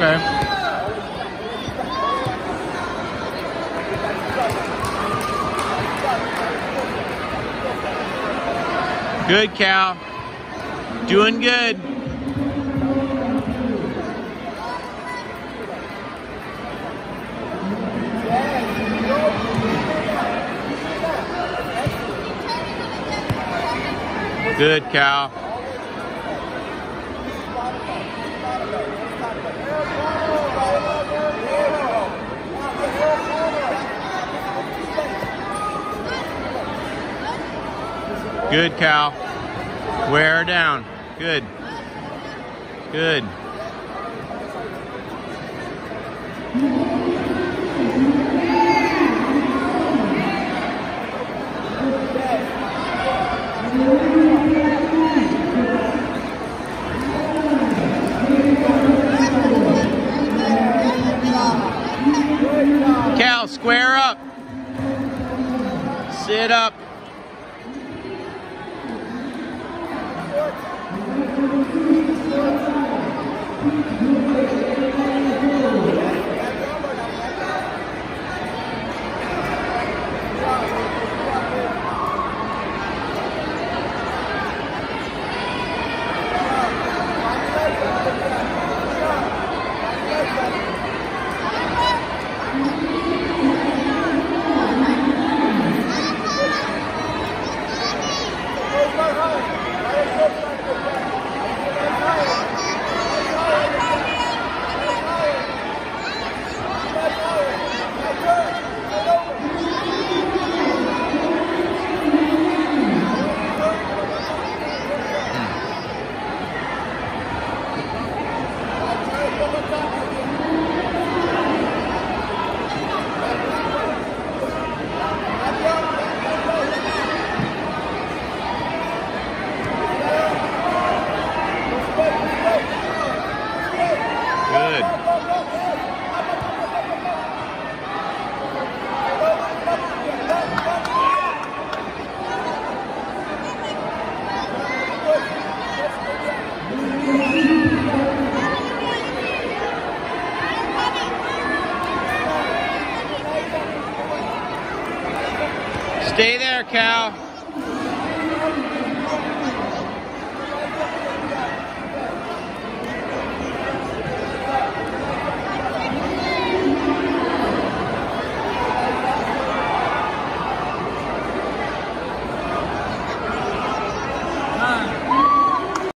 Okay. Good, Cal. Doing good. Good, Cal. Good, Cal. Wear down. Good. Good. Cal, square up. Sit up. Stay there, Cal.